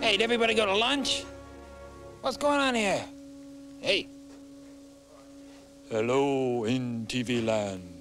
Hey, did everybody go to lunch? What's going on here? Hey. Hello, in TV land.